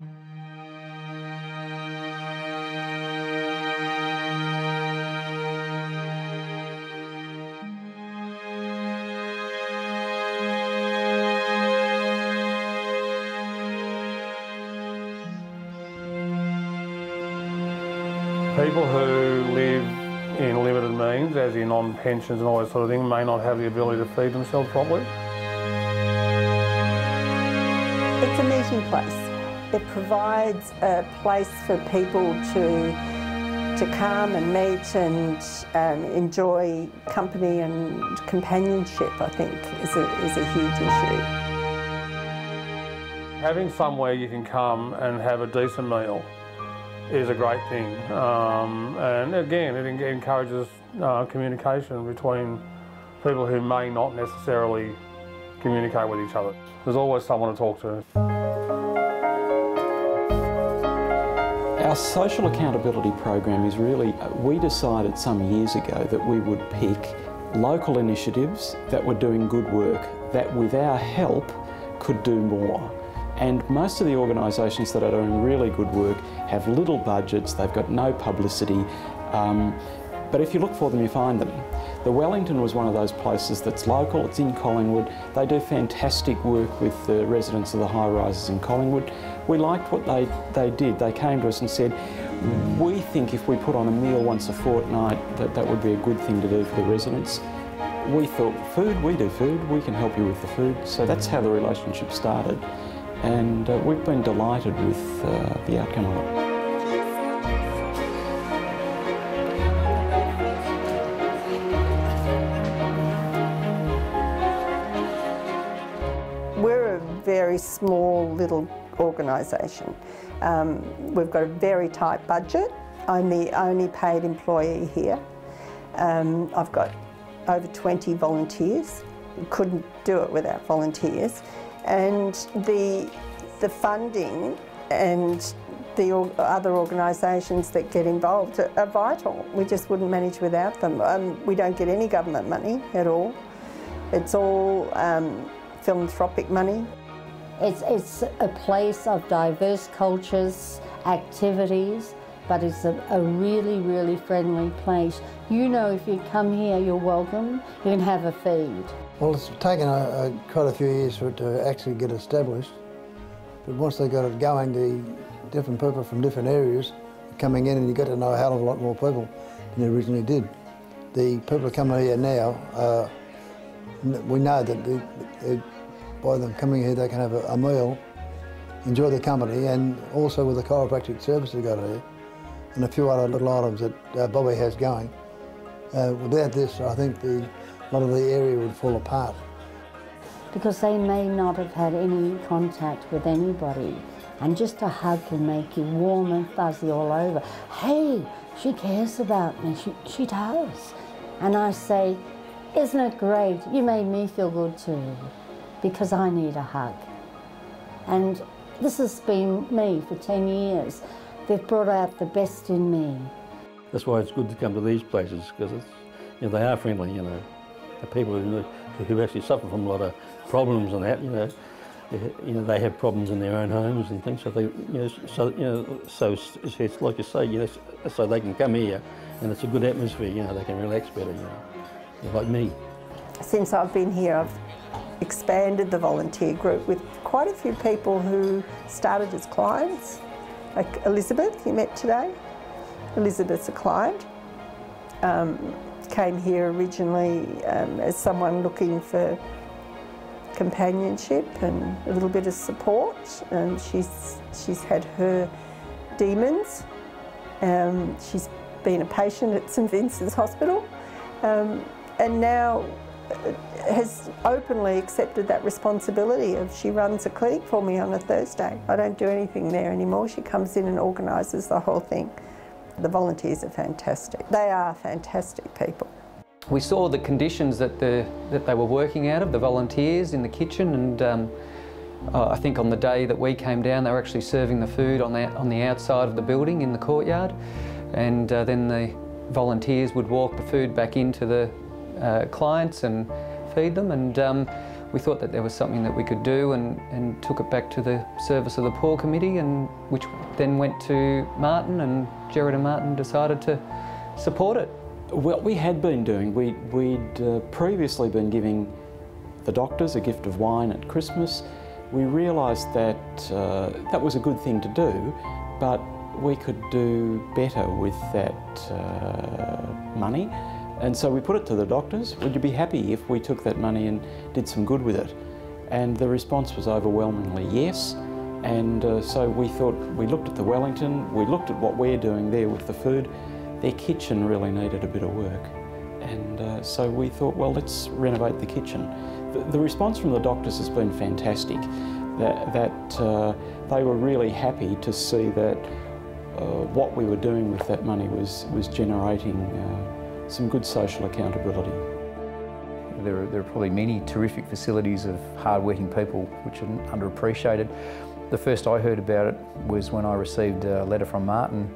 People who live in limited means, as in on pensions and all that sort of thing, may not have the ability to feed themselves properly. It's a meeting place. It provides a place for people to to come and meet and um, enjoy company and companionship. I think is a, is a huge issue. Having somewhere you can come and have a decent meal is a great thing. Um, and again, it encourages uh, communication between people who may not necessarily communicate with each other. There's always someone to talk to. Our social accountability program is really, we decided some years ago that we would pick local initiatives that were doing good work that with our help could do more. And most of the organisations that are doing really good work have little budgets, they've got no publicity, um, but if you look for them, you find them. The Wellington was one of those places that's local, it's in Collingwood. They do fantastic work with the residents of the high rises in Collingwood. We liked what they, they did. They came to us and said, we think if we put on a meal once a fortnight that that would be a good thing to do for the residents. We thought, food, we do food, we can help you with the food. So that's how the relationship started and uh, we've been delighted with uh, the outcome of it. We're a very small little organisation. Um, we've got a very tight budget. I'm the only paid employee here. Um, I've got over 20 volunteers. Couldn't do it without volunteers and the, the funding and the other organisations that get involved are, vital. We just wouldn't manage without them. Um, we don't get any government money at all. It's all um, philanthropic money. It's, it's a place of diverse cultures, activities, but it's a, a, really, really friendly place. You know if you come here, you're welcome. You can have a feed. Well, it's taken a, a, quite a few years for it to actually get established. But once they got it going, the different people from different areas coming in and you got to know a hell of a lot more people than you originally did. The people coming here now, uh, we know that the, the, by them coming here they can have a, a, meal, enjoy the company and also with the chiropractic service they got here and a few other little items that uh, Bobby has going. Uh, without this, I think the a lot of the area would fall apart. Because they may not have had any contact with anybody. And just a hug can make you warm and fuzzy all over. Hey, she cares about me. She, she does. And I say, isn't it great? You made me feel good too. Because I need a hug. And this has been me for 10 years. They've brought out the best in me. That's why it's good to come to these places because you know, they are friendly, you know the people who, who actually suffer from a lot of problems and that, you know, you know, they have problems in their own homes and things. So they, you know, so you know, so it's, it's like you say, you know, so they can come here, and it's a good atmosphere. You know, they can relax better. You know, like me. Since I've been here, I've expanded the volunteer group with quite a few people who started as clients. Like Elizabeth, you met today. Elizabeth's a client. Um, came here originally um, as someone looking for companionship and a little bit of support. And she's, she's had her demons. Um, she's been a patient at St Vincent's Hospital um, and now has openly accepted that responsibility of she runs a clinic for me on a Thursday. I don't do anything there anymore. She comes in and organises the whole thing. The volunteers are fantastic. They are fantastic people. We saw the conditions that, the, that they were working out of, the volunteers in the kitchen, and um, uh, I think on the day that we came down, they were actually serving the food on the, on the outside of the building in the courtyard, and uh, then the volunteers would walk the food back into the uh, clients and feed them. And um, we thought that there was something that we could do and, and took it back to the Service of the Poor Committee and which then went to Martin and Jared and Martin decided to support it. Well, we had been doing, we, we'd uh, previously been giving the doctors a gift of wine at Christmas. We realised that uh, that was a good thing to do, but we could do better with that uh, money. And so we put it to the doctors, would you be happy if we took that money and did some good with it? And the response was overwhelmingly yes. And uh, so we thought, we looked at the Wellington, we looked at what we're doing there with the food. Their kitchen really needed a bit of work. And uh, so we thought, well, let's renovate the kitchen. The, the response from the doctors has been fantastic. That, that uh, they were really happy to see that uh, what we were doing with that money was, was generating uh, some good social accountability. There are, there are probably many terrific facilities of hard-working people which are underappreciated. The first I heard about it was when I received a letter from Martin,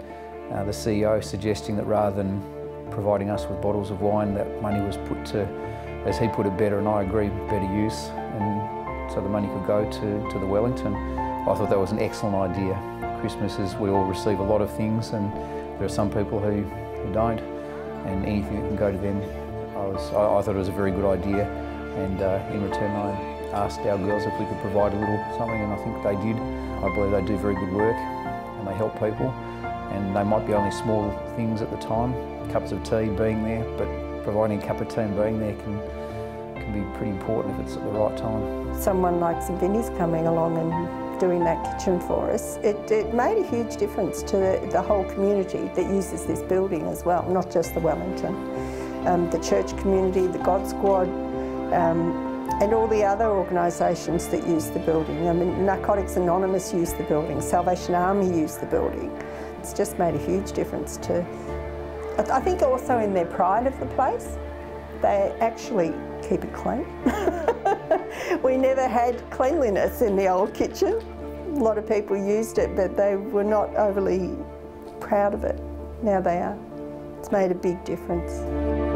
uh, the CEO, suggesting that rather than providing us with bottles of wine, that money was put to, as he put it, better, and I agree, better use, and so the money could go to, to the Wellington. I thought that was an excellent idea. Christmas is we all receive a lot of things, and there are some people who, who don't, and anything that can go to them I, was, I, I, thought it was a very good idea and uh, in return I asked our girls if we could provide a little something and I think they did. I believe they do very good work and they help people and they might be only small things at the time, cups of tea being there, but providing a cup of tea and being there can, can be pretty important if it's at the right time. Someone like Vinny's coming along and doing that kitchen for us, it, it made a huge difference to the, whole community that uses this building as well, not just the Wellington um, the church community, the God Squad, um, and all the other organisations that use the building. I mean, Narcotics Anonymous use the building, Salvation Army use the building. It's just made a huge difference to, I think also in their pride of the place, they actually keep it clean. we never had cleanliness in the old kitchen. A lot of people used it, but they were not overly proud of it. Now they are. It's made a big difference.